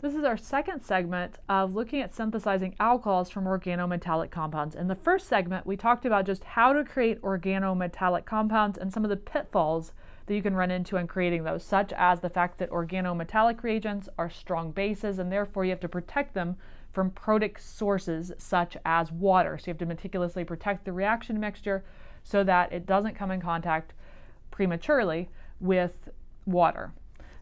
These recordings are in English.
This is our second segment of looking at synthesizing alcohols from organometallic compounds. In the first segment, we talked about just how to create organometallic compounds and some of the pitfalls that you can run into in creating those, such as the fact that organometallic reagents are strong bases and therefore you have to protect them from protic sources such as water. So you have to meticulously protect the reaction mixture so that it doesn't come in contact prematurely with water.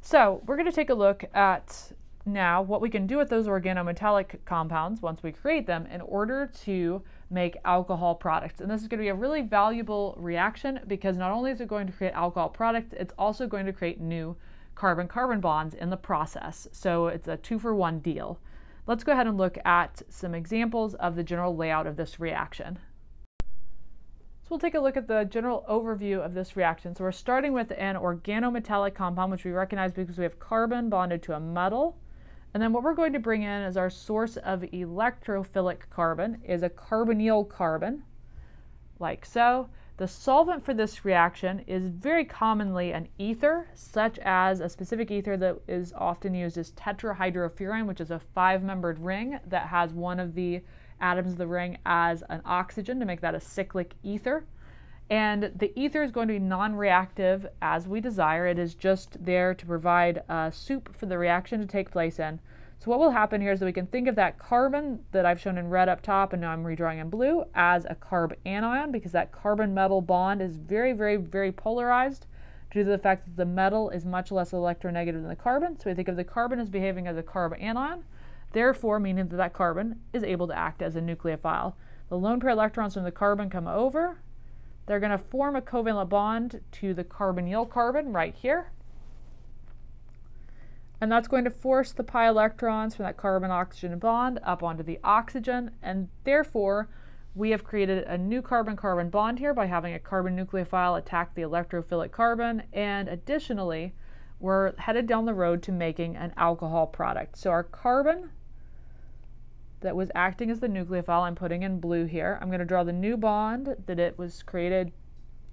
So we're going to take a look at now what we can do with those organometallic compounds once we create them in order to make alcohol products. And this is going to be a really valuable reaction because not only is it going to create alcohol products, it's also going to create new carbon-carbon bonds in the process. So it's a two for one deal. Let's go ahead and look at some examples of the general layout of this reaction. So we'll take a look at the general overview of this reaction. So we're starting with an organometallic compound, which we recognize because we have carbon bonded to a metal. And then what we're going to bring in as our source of electrophilic carbon is a carbonyl carbon, like so. The solvent for this reaction is very commonly an ether, such as a specific ether that is often used as tetrahydrofuran, which is a five-membered ring that has one of the atoms of the ring as an oxygen to make that a cyclic ether. And the ether is going to be non-reactive as we desire. It is just there to provide a soup for the reaction to take place in. So what will happen here is that we can think of that carbon that I've shown in red up top and now I'm redrawing in blue as a carb anion because that carbon metal bond is very, very, very polarized due to the fact that the metal is much less electronegative than the carbon. So we think of the carbon as behaving as a carbanion, therefore meaning that that carbon is able to act as a nucleophile. The lone pair electrons from the carbon come over, they're going to form a covalent bond to the carbonyl carbon right here. And that's going to force the pi electrons from that carbon-oxygen bond up onto the oxygen. And therefore, we have created a new carbon-carbon bond here by having a carbon nucleophile attack the electrophilic carbon. And additionally, we're headed down the road to making an alcohol product. So our carbon that was acting as the nucleophile. I'm putting in blue here. I'm going to draw the new bond that it was created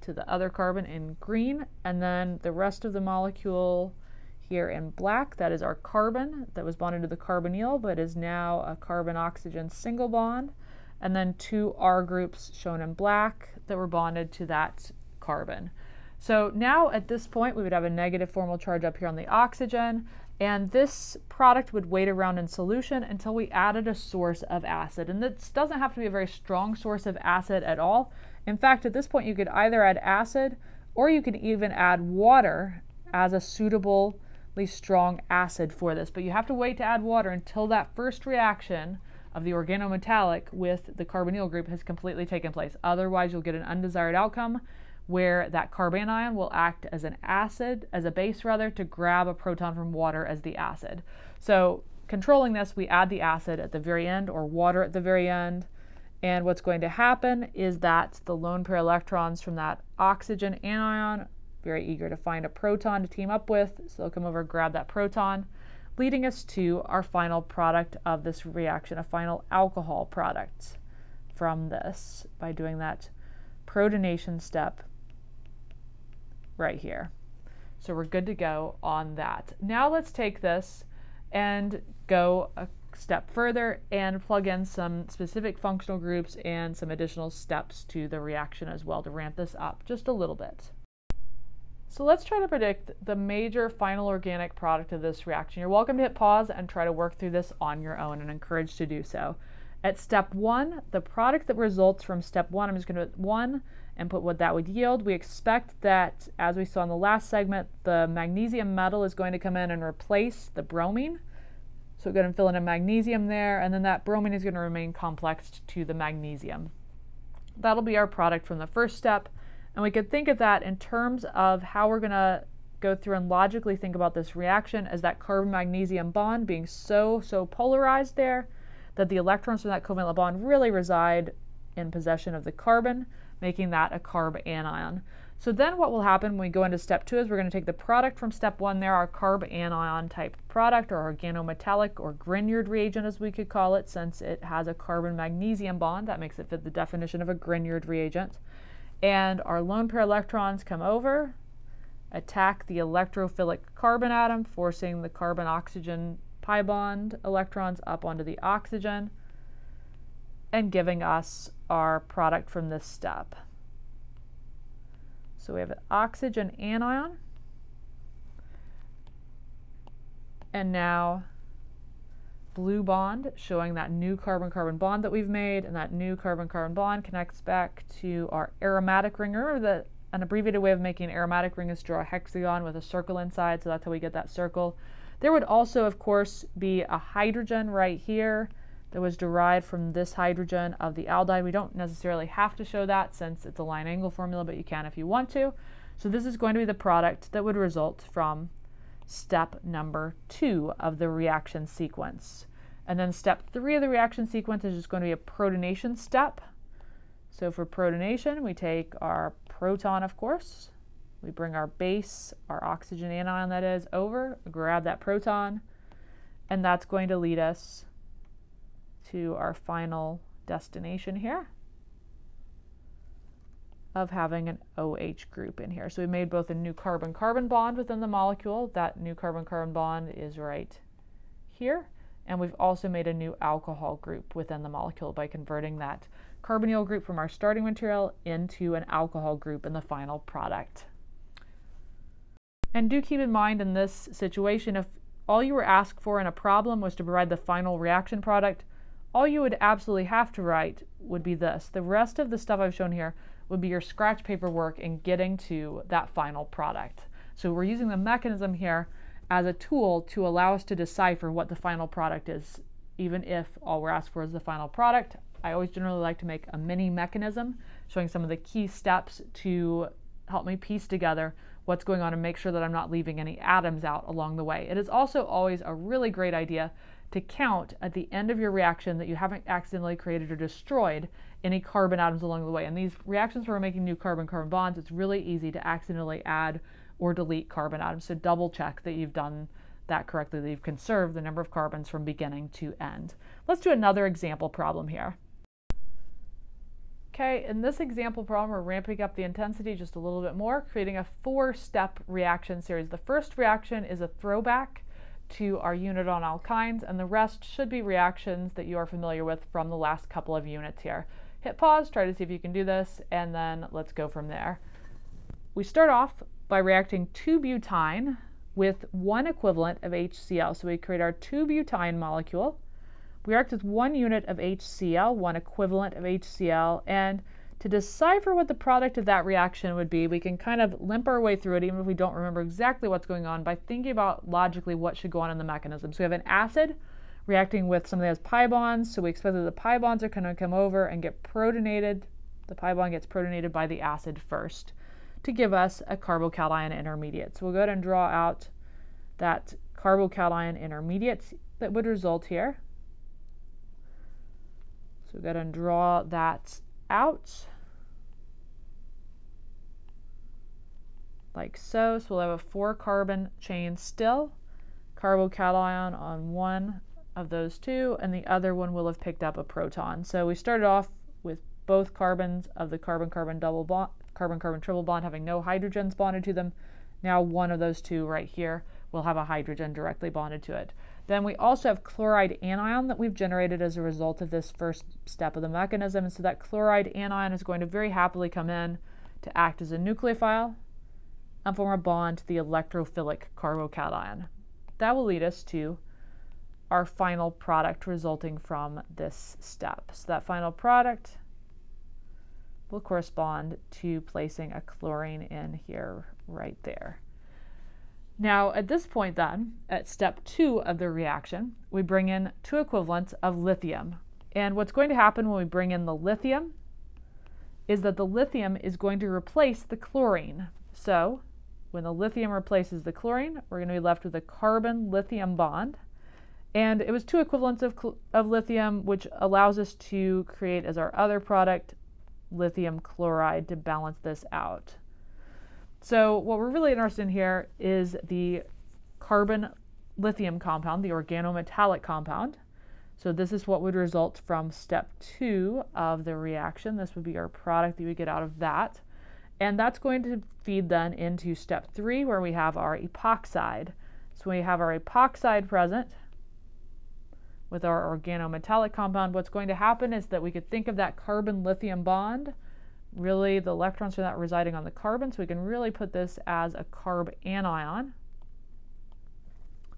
to the other carbon in green, and then the rest of the molecule here in black. That is our carbon that was bonded to the carbonyl, but is now a carbon-oxygen single bond. And then two R groups shown in black that were bonded to that carbon. So now at this point, we would have a negative formal charge up here on the oxygen, and this product would wait around in solution until we added a source of acid. And this doesn't have to be a very strong source of acid at all. In fact, at this point, you could either add acid or you could even add water as a suitably strong acid for this. But you have to wait to add water until that first reaction of the organometallic with the carbonyl group has completely taken place. Otherwise, you'll get an undesired outcome where that carbanion will act as an acid, as a base rather, to grab a proton from water as the acid. So controlling this, we add the acid at the very end or water at the very end. And what's going to happen is that the lone pair electrons from that oxygen anion, very eager to find a proton to team up with, so they'll come over and grab that proton, leading us to our final product of this reaction, a final alcohol product from this by doing that protonation step right here. So we're good to go on that. Now let's take this and go a step further and plug in some specific functional groups and some additional steps to the reaction as well to ramp this up just a little bit. So let's try to predict the major final organic product of this reaction. You're welcome to hit pause and try to work through this on your own and encouraged to do so. At step one, the product that results from step one, I'm just going to one and put what that would yield. We expect that, as we saw in the last segment, the magnesium metal is going to come in and replace the bromine. So we're going to fill in a magnesium there, and then that bromine is going to remain complexed to the magnesium. That'll be our product from the first step. And we could think of that in terms of how we're going to go through and logically think about this reaction as that carbon magnesium bond being so, so polarized there that the electrons from that covalent bond really reside in possession of the carbon making that a carbanion. So then what will happen when we go into step two is we're going to take the product from step one there, our carbanion type product or organometallic or Grignard reagent as we could call it since it has a carbon magnesium bond. That makes it fit the definition of a Grignard reagent. And our lone pair electrons come over, attack the electrophilic carbon atom, forcing the carbon oxygen pi bond electrons up onto the oxygen and giving us our product from this step. So we have an oxygen anion. And now blue bond showing that new carbon-carbon bond that we've made and that new carbon-carbon bond connects back to our aromatic ring. Remember that an abbreviated way of making an aromatic ring is draw a hexagon with a circle inside, so that's how we get that circle. There would also, of course, be a hydrogen right here that was derived from this hydrogen of the aldehyde. We don't necessarily have to show that since it's a line angle formula, but you can if you want to. So this is going to be the product that would result from step number two of the reaction sequence. And then step three of the reaction sequence is just going to be a protonation step. So for protonation, we take our proton, of course, we bring our base, our oxygen anion that is, over, grab that proton, and that's going to lead us to our final destination here of having an OH group in here. So we made both a new carbon-carbon bond within the molecule. That new carbon-carbon bond is right here. And we've also made a new alcohol group within the molecule by converting that carbonyl group from our starting material into an alcohol group in the final product. And do keep in mind in this situation, if all you were asked for in a problem was to provide the final reaction product, all you would absolutely have to write would be this. The rest of the stuff I've shown here would be your scratch paper work in getting to that final product. So we're using the mechanism here as a tool to allow us to decipher what the final product is, even if all we're asked for is the final product. I always generally like to make a mini mechanism showing some of the key steps to help me piece together what's going on and make sure that I'm not leaving any atoms out along the way. It is also always a really great idea to count at the end of your reaction that you haven't accidentally created or destroyed any carbon atoms along the way. And these reactions where we're making new carbon-carbon bonds, it's really easy to accidentally add or delete carbon atoms. So double check that you've done that correctly, that you've conserved the number of carbons from beginning to end. Let's do another example problem here. Okay, in this example problem, we're ramping up the intensity just a little bit more, creating a four-step reaction series. The first reaction is a throwback to our unit on alkynes, and the rest should be reactions that you are familiar with from the last couple of units here. Hit pause, try to see if you can do this, and then let's go from there. We start off by reacting 2-butyne with one equivalent of HCl. So we create our 2-butyne molecule. We react with one unit of HCl, one equivalent of HCl, and to decipher what the product of that reaction would be, we can kind of limp our way through it, even if we don't remember exactly what's going on, by thinking about logically what should go on in the mechanism. So we have an acid reacting with something that has pi bonds, so we expect that the pi bonds are going to come over and get protonated. The pi bond gets protonated by the acid first to give us a carbocation intermediate. So we'll go ahead and draw out that carbocation intermediate that would result here. So go ahead and draw that out like so. So we'll have a four carbon chain still, carbocation on one of those two, and the other one will have picked up a proton. So we started off with both carbons of the carbon-carbon double bond, carbon-carbon triple bond having no hydrogens bonded to them. Now one of those two right here will have a hydrogen directly bonded to it. Then we also have chloride anion that we've generated as a result of this first step of the mechanism. And so that chloride anion is going to very happily come in to act as a nucleophile and form a bond to the electrophilic carbocation. That will lead us to our final product resulting from this step. So that final product will correspond to placing a chlorine in here right there. Now, at this point then, at step two of the reaction, we bring in two equivalents of lithium. And what's going to happen when we bring in the lithium is that the lithium is going to replace the chlorine. So, when the lithium replaces the chlorine, we're going to be left with a carbon-lithium bond. And it was two equivalents of, of lithium, which allows us to create as our other product lithium chloride to balance this out. So what we're really interested in here is the carbon lithium compound, the organometallic compound. So this is what would result from step two of the reaction. This would be our product that we get out of that. And that's going to feed then into step three where we have our epoxide. So we have our epoxide present. with our organometallic compound, what's going to happen is that we could think of that carbon lithium bond, really the electrons are not residing on the carbon, so we can really put this as a carb anion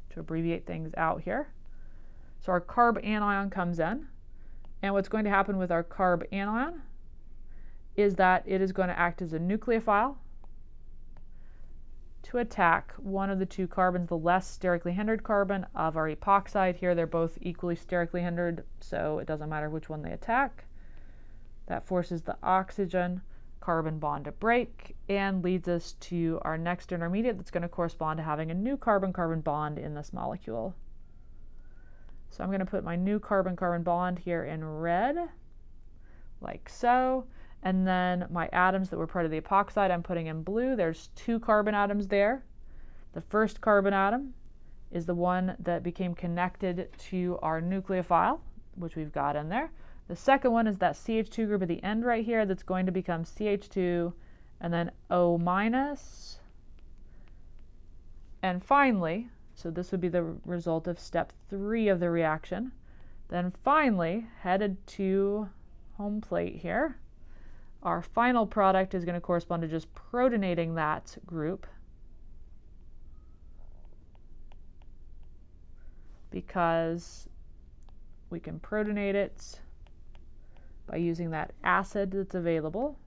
to abbreviate things out here. So our carbanion comes in, and what's going to happen with our carbanion is that it is going to act as a nucleophile to attack one of the two carbons, the less sterically hindered carbon of our epoxide. Here they're both equally sterically hindered, so it doesn't matter which one they attack. That forces the oxygen carbon bond to break and leads us to our next intermediate that's going to correspond to having a new carbon-carbon bond in this molecule. So I'm going to put my new carbon-carbon bond here in red, like so. And then my atoms that were part of the epoxide, I'm putting in blue. There's two carbon atoms there. The first carbon atom is the one that became connected to our nucleophile, which we've got in there. The second one is that CH2 group at the end right here that's going to become CH2 and then O minus. And finally, so this would be the result of step three of the reaction. Then finally, headed to home plate here, our final product is going to correspond to just protonating that group because we can protonate it by using that acid that's available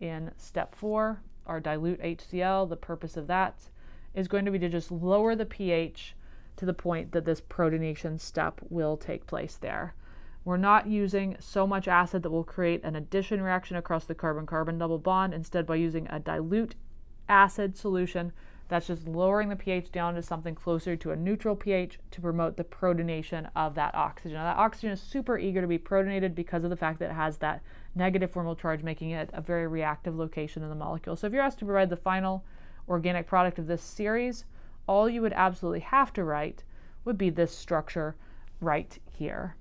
in step four, our dilute HCl. The purpose of that is going to be to just lower the pH to the point that this protonation step will take place there. We're not using so much acid that will create an addition reaction across the carbon-carbon double bond. Instead, by using a dilute acid solution, that's just lowering the pH down to something closer to a neutral pH to promote the protonation of that oxygen. Now, that oxygen is super eager to be protonated because of the fact that it has that negative formal charge, making it a very reactive location in the molecule. So if you're asked to provide the final organic product of this series, all you would absolutely have to write would be this structure right here.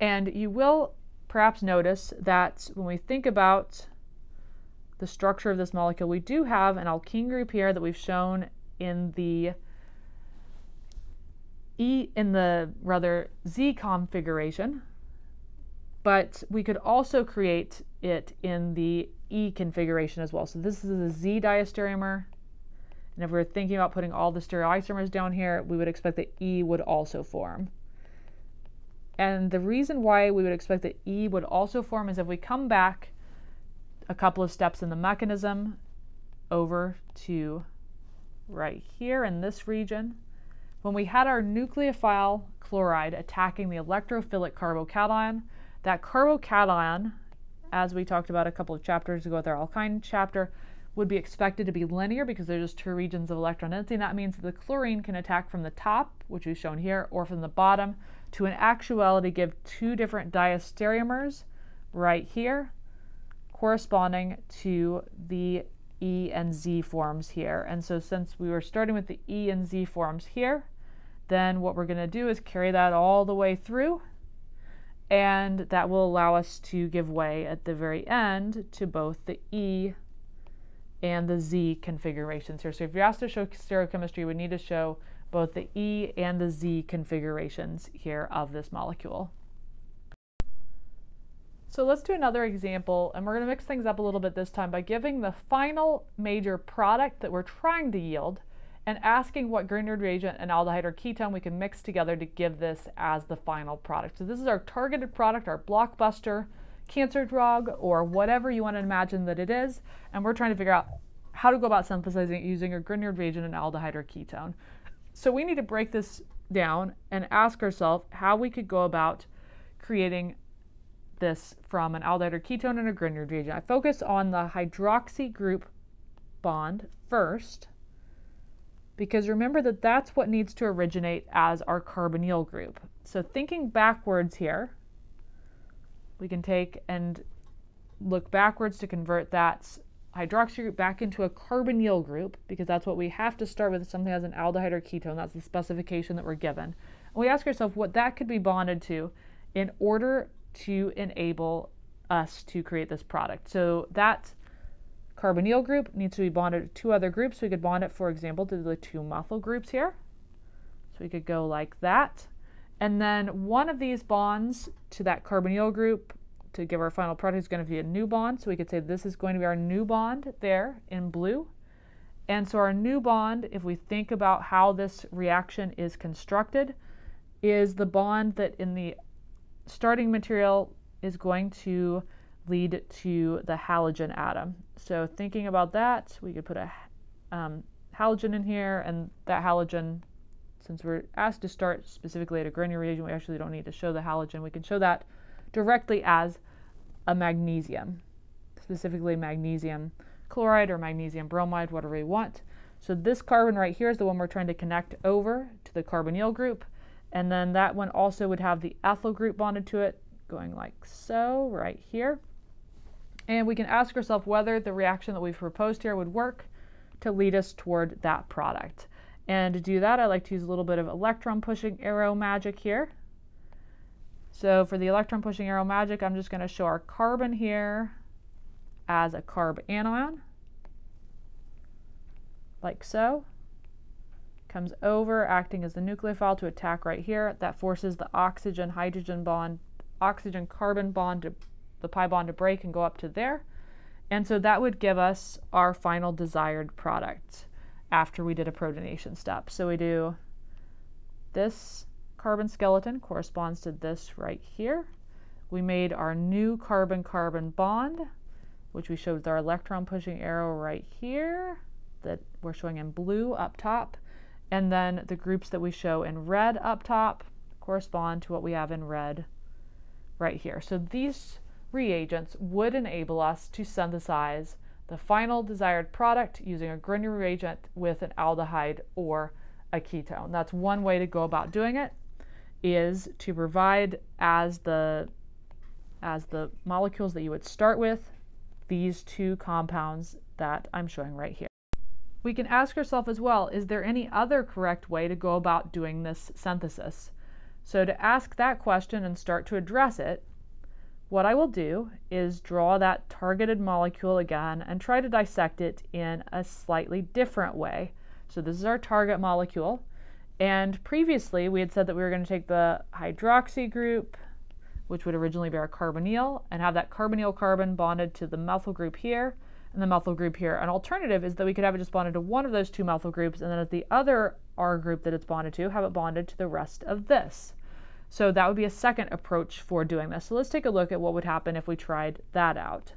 And you will perhaps notice that when we think about the structure of this molecule, we do have an alkene group here that we've shown in the E in the rather Z configuration, but we could also create it in the E configuration as well. So this is a Z diastereomer, and if we we're thinking about putting all the stereoisomers down here, we would expect that E would also form. And the reason why we would expect that E would also form is if we come back a couple of steps in the mechanism over to right here in this region. When we had our nucleophile chloride attacking the electrophilic carbocation, that carbocation, as we talked about a couple of chapters ago with our alkyne chapter, would be expected to be linear because there's just two regions of electron density. And that means that the chlorine can attack from the top, which we've shown here, or from the bottom, to in actuality give two different diastereomers right here corresponding to the E and Z forms here. And so since we were starting with the E and Z forms here, then what we're going to do is carry that all the way through and that will allow us to give way at the very end to both the E and the Z configurations here. So if you're asked to show stereochemistry, we need to show both the E and the Z configurations here of this molecule. So let's do another example, and we're going to mix things up a little bit this time by giving the final major product that we're trying to yield and asking what Grignard reagent and aldehyde or ketone we can mix together to give this as the final product. So this is our targeted product, our blockbuster cancer drug, or whatever you want to imagine that it is, and we're trying to figure out how to go about synthesizing it using a Grignard reagent and aldehyde or ketone. So we need to break this down and ask ourselves how we could go about creating this from an aldehyde or ketone and a Grignard reagent. I focus on the hydroxy group bond first because remember that that's what needs to originate as our carbonyl group. So thinking backwards here, we can take and look backwards to convert that hydroxy group back into a carbonyl group because that's what we have to start with something as an aldehyde or ketone. That's the specification that we're given. And we ask ourselves what that could be bonded to in order to enable us to create this product. So that carbonyl group needs to be bonded to two other groups. We could bond it, for example, to the two methyl groups here. So we could go like that. And then one of these bonds to that carbonyl group to give our final product is going to be a new bond. So we could say this is going to be our new bond there in blue. And so our new bond, if we think about how this reaction is constructed, is the bond that in the starting material is going to lead to the halogen atom. So thinking about that, we could put a um, halogen in here, and that halogen, since we're asked to start specifically at a Grignard reagent, we actually don't need to show the halogen. We can show that directly as a magnesium, specifically magnesium chloride or magnesium bromide, whatever you want. So this carbon right here is the one we're trying to connect over to the carbonyl group. And then that one also would have the ethyl group bonded to it, going like so, right here. And we can ask ourselves whether the reaction that we've proposed here would work to lead us toward that product. And to do that, I like to use a little bit of electron pushing arrow magic here. So for the electron pushing arrow magic, I'm just going to show our carbon here as a carbanion, like so. Comes over, acting as the nucleophile to attack right here. That forces the oxygen hydrogen bond, oxygen carbon bond, to, the pi bond to break and go up to there. And so that would give us our final desired product after we did a protonation step. So we do this carbon skeleton corresponds to this right here. We made our new carbon-carbon bond which we showed with our electron pushing arrow right here that we're showing in blue up top. And then the groups that we show in red up top correspond to what we have in red right here. So these reagents would enable us to synthesize the final desired product using a Grignard reagent with an aldehyde or a ketone. That's one way to go about doing it is to provide as the as the molecules that you would start with these two compounds that I'm showing right here. We can ask ourselves as well, is there any other correct way to go about doing this synthesis? So to ask that question and start to address it, what I will do is draw that targeted molecule again and try to dissect it in a slightly different way. So this is our target molecule. And previously we had said that we were going to take the hydroxy group which would originally be our carbonyl, and have that carbonyl carbon bonded to the methyl group here and the methyl group here. An alternative is that we could have it just bonded to one of those two methyl groups, and then at the other R group that it's bonded to, have it bonded to the rest of this. So that would be a second approach for doing this. So let's take a look at what would happen if we tried that out.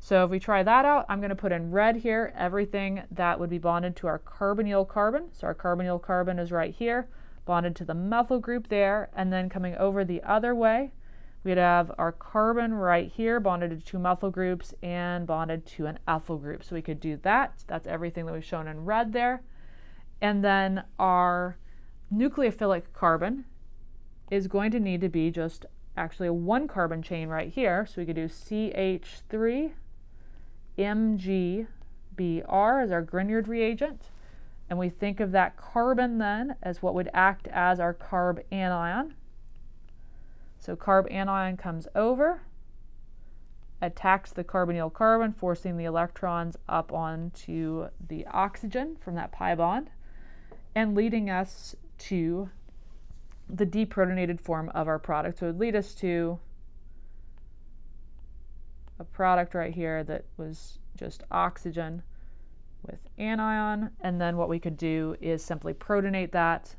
So if we try that out, I'm going to put in red here everything that would be bonded to our carbonyl carbon. So our carbonyl carbon is right here, bonded to the methyl group there, and then coming over the other way, We'd have our carbon right here bonded to two methyl groups and bonded to an ethyl group. So we could do that. That's everything that we've shown in red there. And then our nucleophilic carbon is going to need to be just actually a one carbon chain right here. So we could do CH3 MgBr as our Grignard reagent. And we think of that carbon then as what would act as our carb anion. So carbanion comes over, attacks the carbonyl carbon, forcing the electrons up onto the oxygen from that pi bond, and leading us to the deprotonated form of our product. So it would lead us to a product right here that was just oxygen with anion, and then what we could do is simply protonate that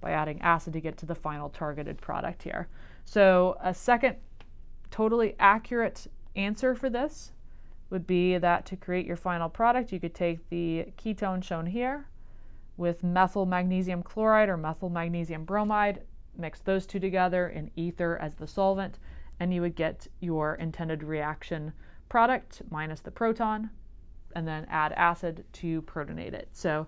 by adding acid to get to the final targeted product here. So a second totally accurate answer for this would be that to create your final product, you could take the ketone shown here with methyl magnesium chloride or methyl magnesium bromide, mix those two together in ether as the solvent, and you would get your intended reaction product minus the proton, and then add acid to protonate it. So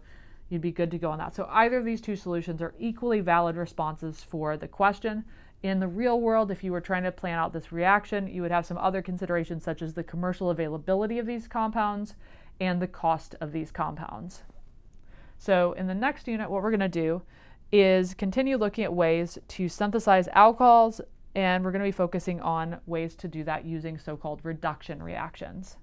you'd be good to go on that. So either of these two solutions are equally valid responses for the question. In the real world, if you were trying to plan out this reaction, you would have some other considerations such as the commercial availability of these compounds and the cost of these compounds. So in the next unit, what we're going to do is continue looking at ways to synthesize alcohols, and we're going to be focusing on ways to do that using so-called reduction reactions.